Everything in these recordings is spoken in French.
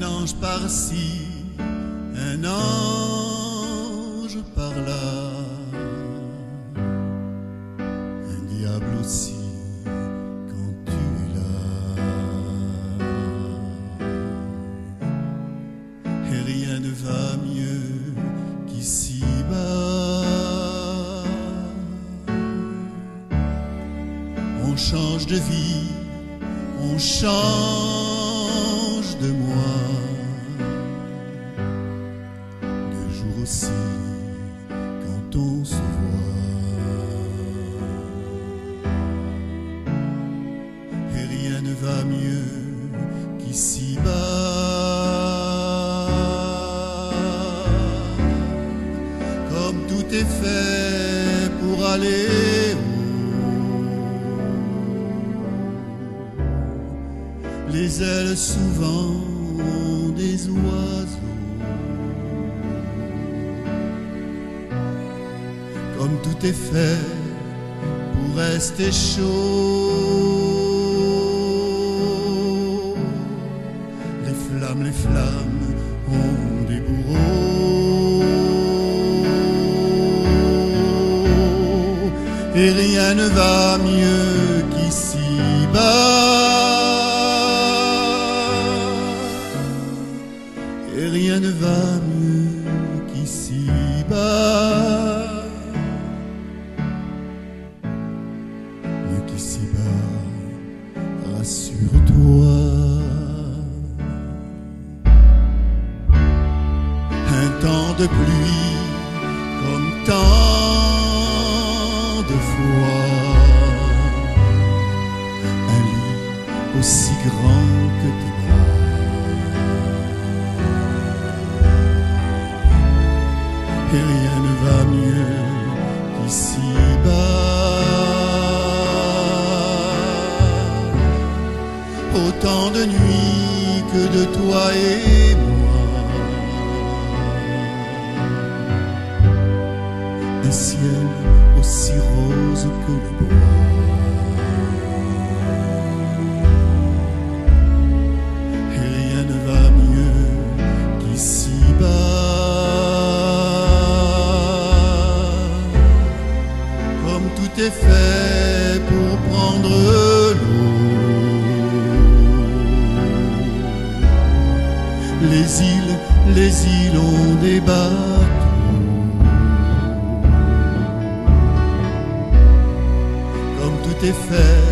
Un ange par-ci, un ange par-là, un diable aussi quand tu là. Et rien ne va mieux qu'ici-bas. On change de vie, on change de moi. De jour aussi, quand on se voit. Et rien ne va mieux qu'ici-bas. Comme tout est fait pour aller Les ailes souvent des oiseaux. Comme tout est fait pour rester chaud. Les flammes, les flammes ont des bourreaux. Et rien ne va mieux qu'ici-bas. Rassure-toi. Un temps de pluie comme tant de fois. Un lit aussi grand que bras. Et rien ne va mieux qu'ici-bas. Autant de nuits que de toi et moi. Un ciel aussi rose que le bois. Rien ne va mieux qu'ici-bas. Comme tout est fait Les îles, les îles ont des bateaux. Comme tout est fait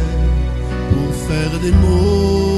pour faire des mots.